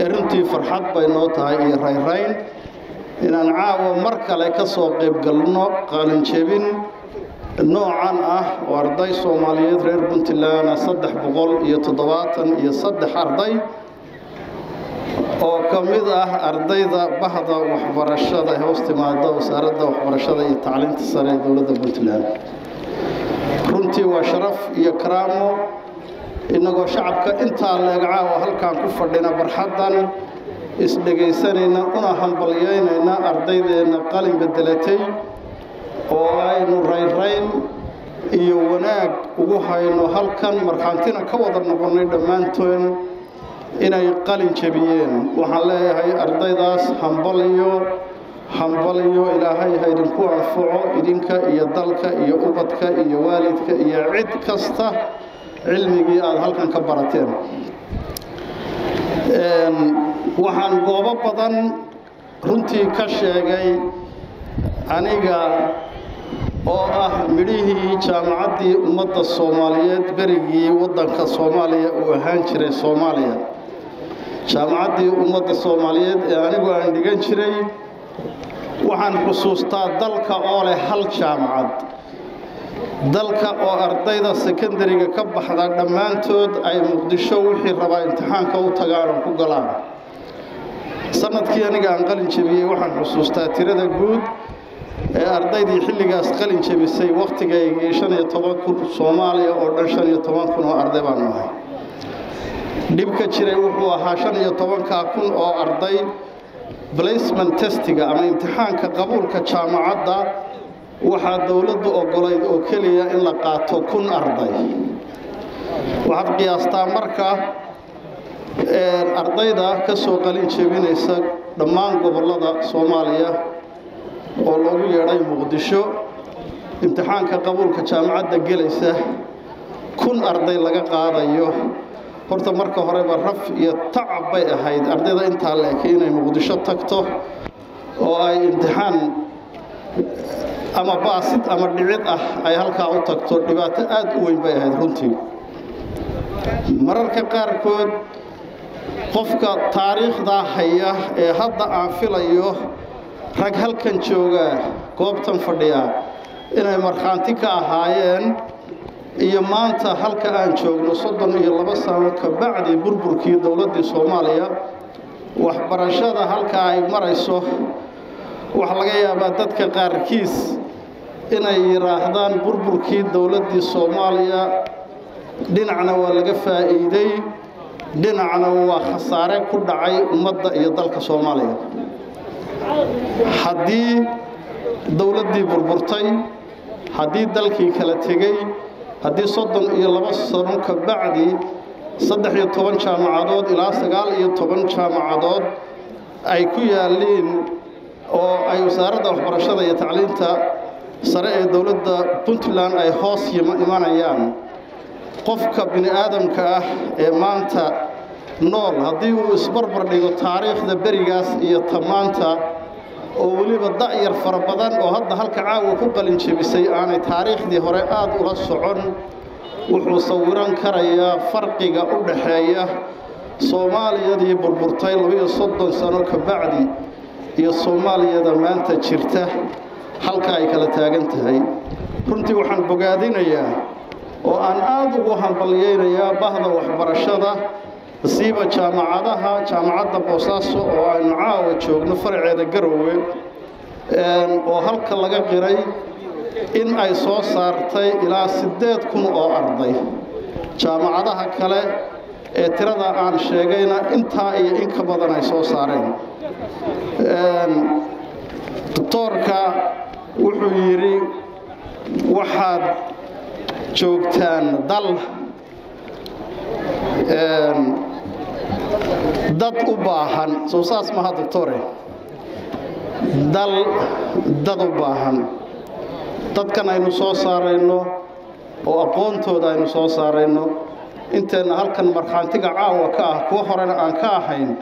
ee runtii farxad bay noo tahay iyo rayrayn inaan caawa mar kale ka soo qayb galno qalinjebin noocan ah oo arday soomaaliyeed reer puntland saddex boqol iyo toddobaatan iyo saddex arday oo ka mid ah ardayda bahda waxbarashada ee hoos timaada wasaaradda waxbarashada iyo tacliinta sare ee dowladda puntland. Runtii waa sharaf iyo karaamo innagoo shacabka intaa leegcaawa halkaan ku fadhina barxaddan isdhegaysanayna una hambalyaynayna ardaydeenna qalin bedelatay oo aynu rayrayn iyo wanaag ugu hayno halkan. Markhaantina ka wada noqonnay dhammaantoon inay qalin jebiyeen. Waxaan leeyahay ardaydaas hambaliyo hambaliyo ilaahay ha idinku anfaco idinka iyo dalka iyo ubadka iyo waalidka iyo cid kasta cilmigii aada halkan ka barateen. Waxaan goobo badan runtii ka sheegay aniga oo ah midhihii jaamacaddii ummadda soomaaliyeed berigii waddanka soomaaliya uu ahaan jiray soomaaliya. Jaamacaddii ummadda soomaaliyeed ee anigu aan dhigan jiray waxaan xusuustaa dalka oo leh hal jaamacad dalka oo ardayda sekandariga ka baxda dhammaantood ay muqdisho wixii rabaa imtixaanka u tagaan oo ku galaan. Sanadkii aniga aan qalin jebiyey waxaan xusuustaa tirada guud ee ardaydii xilligaas qalin jebisay wakhtigaygii shan iyo toban kun soomaaliya oo dhan shan iyo toban kun oo arday baanu ahay. Dhibka jiray wuxuu ahaa shan iyo tobankaa kun oo arday placement testiga ama imtixaanka qabuulka jaamacadda waxaa dowladdu oggolayd oo keliya in la qaato kun arday. Waxaad qiyaastaa marka ardayda ka soo qalin jebinaysa dhammaan gobollada soomaaliya oo loogu yeedhay muqdisho imtixaanka qabuulka jaamacadda gelaysa kun arday laga qaadayo. Horta marka horeba raf iyo tacab bay ahayd ardayda intaa leekay inay muqdisho tagto oo ay imtixaan ama baasid ama dhicid ah ay halkaa u tagto dhibaato aad u weyn bay ahayd runtii. Mararka qaarkood qofka taariikhdaa haya ee hadda aan filayo rag halkan joogaa goobtan fadhiya inay markhaanti ka ahaayeen iyo maanta halka aan joogno soddon iyo laba sano ka bacdi burburkii dowladdii soomaaliya waxbarashada halka ay marayso waxaa laga yaabaa dadka qaarkiis inay yidhaahdaan burburkii dowladdii soomaaliya. Dhinacna waa laga faa'iiday. Dhinacna waa khasaare ku dhacay ummadda iyo dalka soomaaliya. Haddii dowladdii burburtay haddii dalkii kala tegey haddii soddon iyo laba sano ka bacdi saddex iyo toban jaamacadood ilaa sagaal iyo toban jaamacadood ay ku yaalliin oo ay wasaaradda waxbarashada iyo tacliinta sare ee dowladda puntland ay hoos imanayaan qofka bini aadamka ah ee maanta nool haddii uu isbarbar dhigo taariikhda berigaas iyo tamaanta oo weliba da'yar fara badan oo hadda halka caawa ku qalin jebisay aanay taariikhdii hore aad ula socon wuxuu sawiran karayaa farqiga u dhaxeeya soomaaliyadii burburtay labiyo soddon sano ka bacdi iyo soomaaliyada maanta jirta halka ay kala taagan tahay. Runtii waxaan bogaadinayaa oo aan aad ugu hambalyaynayaa bahda waxbarashada siiba jaamacadaha jaamacadda boosaaso oo aynu caawa joogno faraceeda garowe oo halka laga qiray in ay soo saartay ilaa siddeed kun oo arday. Jaamacadaha kale ee tirada aan sheegayna intaa iyo in ka badan ay soo saareen doctoorka wuxuu yidhi waxaad joogtaan dal. Dad u baahan soo saas maha doctore dal dad u baahan. Dadkan aynu soo saarayno oo aqoontooda aynu soo saarayno. Inteenna halkan markhaantiga caawa ka ah kuwa horena aan ka ahayn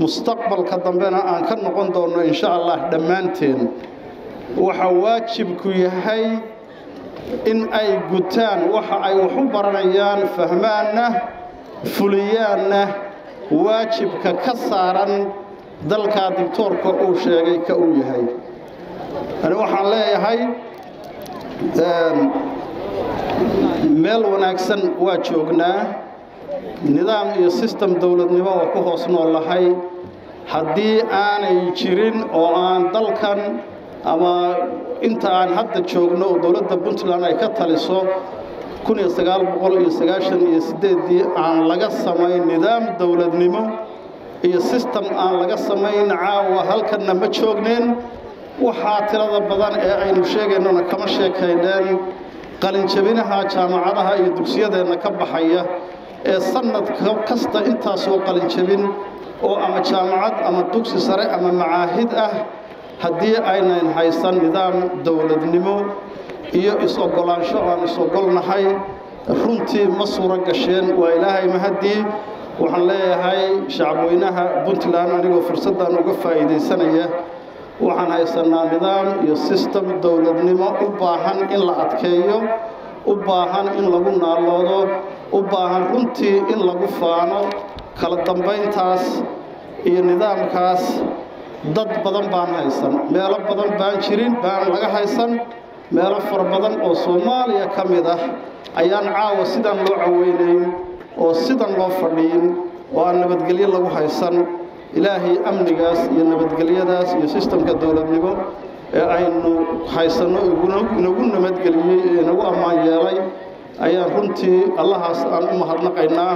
mustaqbalka dambena aan ka noqon doonno insha allah dhammaanteen waxa waajibku yahay in ay gutaan waxa ay wax u baranayaan fahmaanna fuliyaanna waajibka ka saaran dalkaa dictoorka uu sheegay ka uu yahay. Ani waxaan leeyahay meel wanaagsan waa joognaa nidaam iyo sistem dowladnimo oo ku hoos noolahay haddii aanay jirin oo aan dalkan ama inta aan hadda joogno oo dowladda puntland ay ka taliso iyo aan laga samayn nidaam dowladnimo iyo sistem aan laga samayn caawa halkanna ma joogneen waxaa tirada badan ee aynu sheegaynona kama sheekayneen qalinjabinaha jaamacadaha iyo dugsiyadeenna ka baxaya ee sannad kasta intaasoo qalinjabin oo ama jaamacad ama dugsi sare ama macaahid ah haddii aynan haysan nidaam dowladnimo iyo is-oggolaansho aan is-oggolnahay runtii ma suuro gasheen. Waa ilaahay mahaddii waxaan leeyahay shacabweynaha puntland anigoo fursaddan uga faa'iidaysanaya waxaan haysanaa nidaam iyo sistem dowladnimo u baahan in la adkeeyo u baahan in lagu naaloodo u baahan runtii in lagu faano kala dambayntaas iyo nidaamkaas. Dad badan baan haysan meelo badan baan jirin baan laga haysan. Meelo fara badan oo soomaaliya ka mid ah ayaan caawa sidan loo caweynayn oo sidan loo fadhiyin oo aan nabadgelyo lagu haysan. Ilaahay amnigaas iyo nabadgelyadaas iyo sistamka dowladnimo ee aynu haysanno inagu nabadgeliyey ee inagu ammaan yeelay ayaan runtii allahaas aan u mahadnaqaynaa